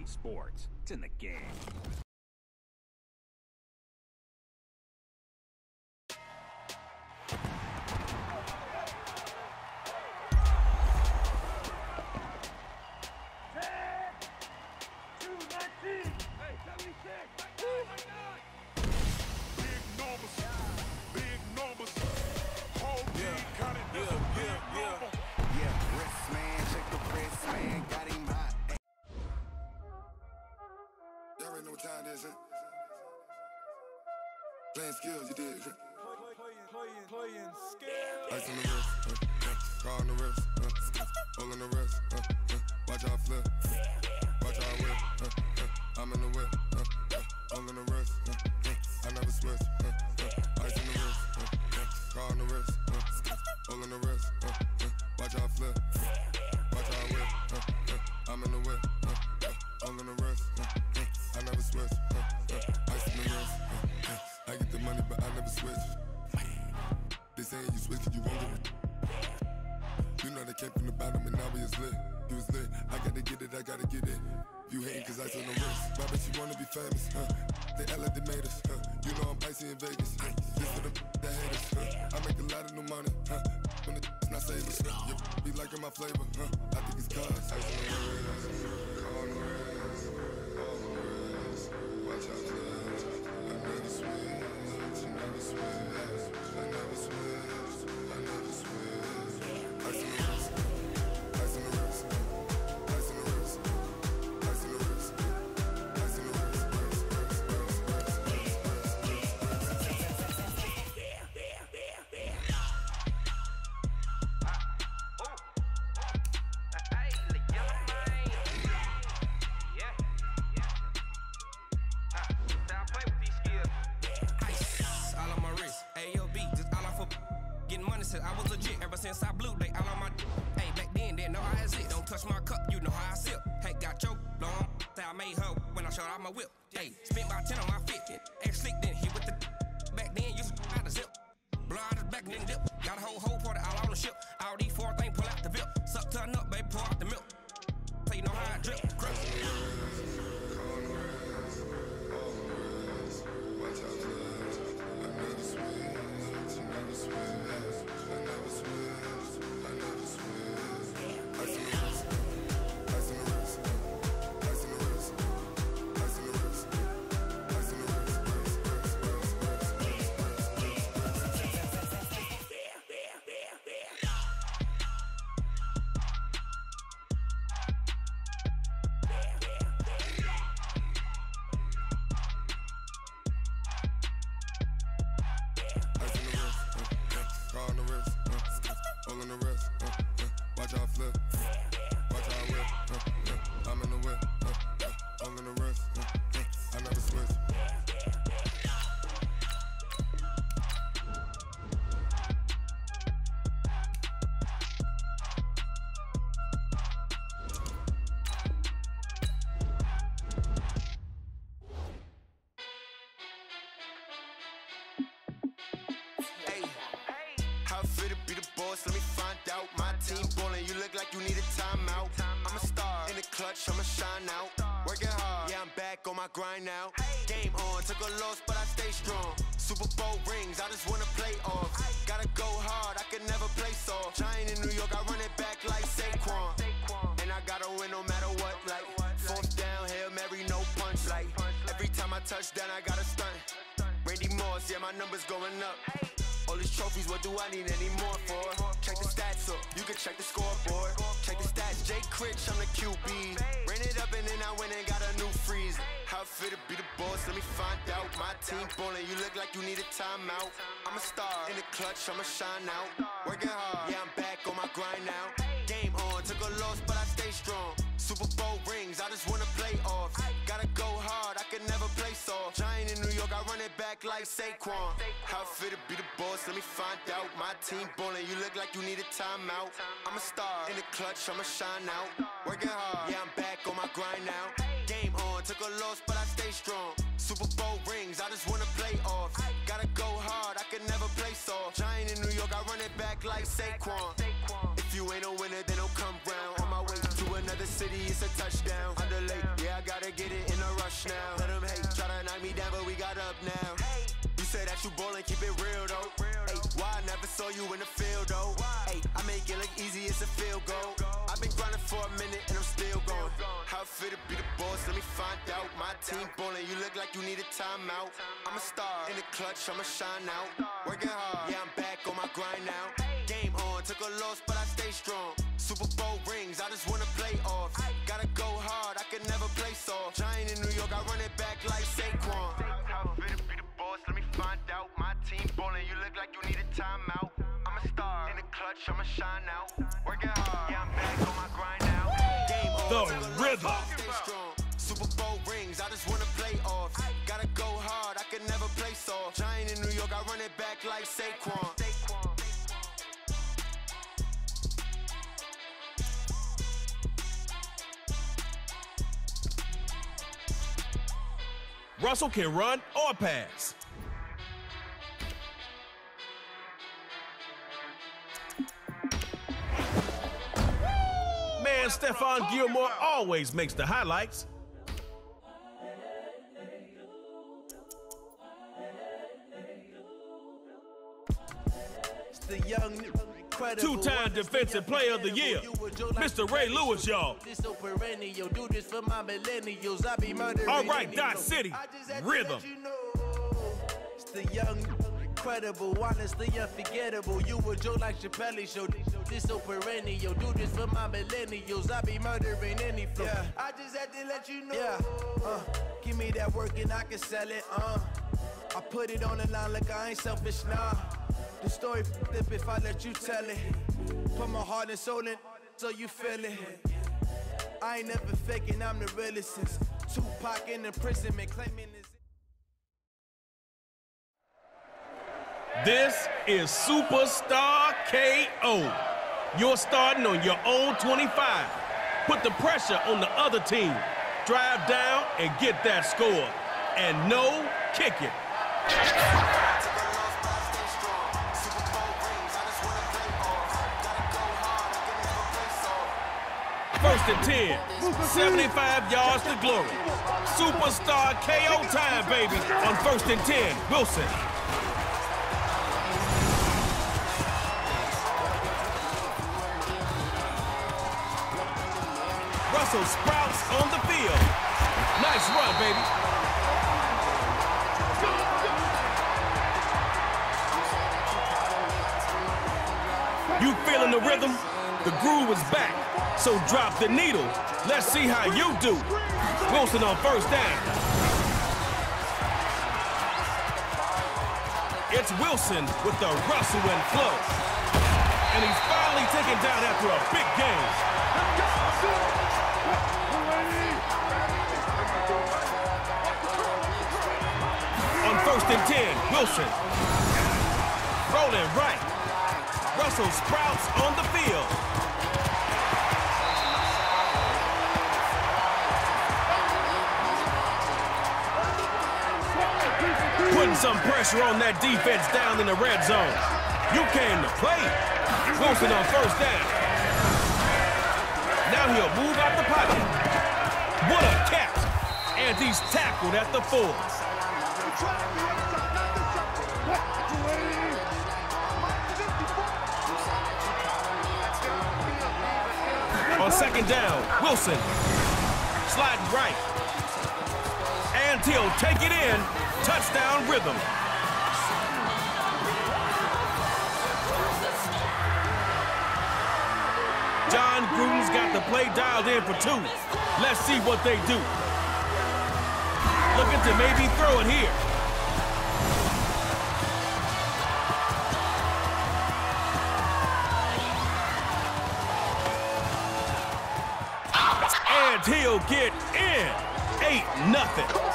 EA Sports. It's in the game. Big numbers, big already know what time it is, huh? Playing skills, you did. huh? Ice on the wrist, uh, uh, car on the wrist, uh, uh, hole in the wrist, uh, uh, watch I flip, watch I whip, uh, uh, I'm in the whip, uh, uh, hole in the wrist, uh, uh, I never switch, uh, uh, ice on the wrist, uh, uh, car on the wrist, uh, uh, hole in the wrist, uh, uh, watch I flip, never switch, uh, uh, ice on the wrist, uh, uh, I get the money but I never switch. They saying you switch you won't get it. You know they came from the bottom and now we is lit. You was lit. I gotta get it, I gotta get it. You hating cause ice on the wrist. Why bet you wanna be famous, huh? They act like they made us, huh? You know I'm icy in Vegas. Huh? This for the that hate us, huh? I make a lot of new money, huh? When the not savers, huh? You be liking my flavor, huh? I think it's cause ice on the wrist, getting I was legit. Ever since I blew, they all on my. Hey, back then, didn't know I it. Don't touch my cup, you know how I sip. Hey, got your long. Say I made her when I showed out my whip. Hey, spent about 10 on my fit. Ex slick, then hit with the. Back then, to out the zip. Blow out his back, then dip. Got a whole whole party all on the ship. All these four things pull out the VIP. Suck turn up, baby, pour out the milk. So you know how I drip. Crust. Watch how I flip, watch I to be the boss? Let me find out. My team ballin', you look like you need a timeout. I'm a star in the clutch, I'ma shine out. Working hard, yeah, I'm back on my grind now. Game on, took a loss, but I stay strong. Super Bowl rings, I just wanna play off. Gotta go hard, I can never play soft. Giant in New York, I run it back like Saquon. And I gotta win no matter what, like fourth down, Hail Mary, no punch. Like every time I touch down, I gotta stunt. Randy Moss, yeah, my numbers going up. All these trophies, what do I need any more for? Check the stats up, you can check the scoreboard. Check the stats, Jay Critch, I'm the QB. Ran it up and then I went and got a new freeze. How it feel to be the boss, let me find out. My team ballin', you look like you need a timeout. I'm a star in the clutch, I'ma shine out. Working hard, yeah, I'm back on my grind now. Game on, took a loss, but I stay strong. Super Bowl rings, I just wanna play off. Gotta go hard, I can never play soft. Giant in New York, I run it back like Saquon. How it feel to be the boss, let me find out. My team ballin', you look like you need a timeout. I'm a star in the clutch, I'ma shine out. Working hard, yeah, I'm back on my grind now. Game on, took a loss, but I stay strong. Super Bowl rings, I just wanna play off. Gotta go hard, I can never play soft. Giant in New York, I run it back like Saquon. If you ain't a winner, then don't come round. On my way to another city, it's a touchdown. Yeah, I rush now. Let them hate, try to knock me down, but we got up now. You say that you ballin', keep it real though. Hey, why I never saw you in the field though? Hey, I make it look easy, it's a field goal. I've been grinding for a minute and I'm still going. How it feel to be the boss? Let me find out. My team ballin', you look like you need a timeout. I'm a star in the clutch, I'ma shine out. Working hard, yeah, I'm back on my grind now. Game on, took a loss, but I stay strong. Super Bowl rings, I just wanna play off. Gotta go hard, I can never play soft. Giant in New York, I run it back like Saquon. How it feel to be the boss? Let me find out. My team ballin', you look like you need a timeout. I'm a star in the clutch, I'ma shine out. Working hard, Giant in New York, I run it back like Saquon. Russell can run or pass. Man, Stephon Gilmore always makes the highlights. Two-time Defensive Player of the Year, Mr. Ray Lewis, y'all. This so perennial, do this for my millennials. I be murdering. All right, Dot. City, I just had rhythm. you know. It's the young, incredible, honestly unforgettable. You were Joe like Chappelle show. This so perennial, do this for my millennials. I be murdering any flow. Yeah. I just had to let you know. Yeah. Uh, give me that work and I can sell it. Uh. I put it on the line like I ain't selfish, nah. The story flip if I let you tell it. Put my heart and soul in so you feel it. I ain't never faking, I'm the realest since Tupac in imprisonment claiming this. This is Superstar KO. You're starting on your own 25. Put the pressure on the other team. Drive down and get that score. And no kick First and 10, 75 yards to glory. Superstar KO time, baby, on first and 10. Wilson. Russell Sprouts on the field. Nice run, baby. You feeling the rhythm? The groove is back. So drop the needle. Let's see how you do. Wilson on first down. It's Wilson with the rustle and flow. And he's finally taken down after a big game. On first and 10, Wilson. Rolling right. Russell Sprouts on the field. Putting some pressure on that defense down in the red zone. You came to play. Wilson on first down. Now he'll move out the pocket. What a catch. And he's tackled at the four. On second down, Wilson. Sliding right. And he'll take it in. Touchdown rhythm. Jon Gruden's got the play dialed in for two. Let's see what they do. Looking to maybe throw it here. And he'll get in. Eight nothing.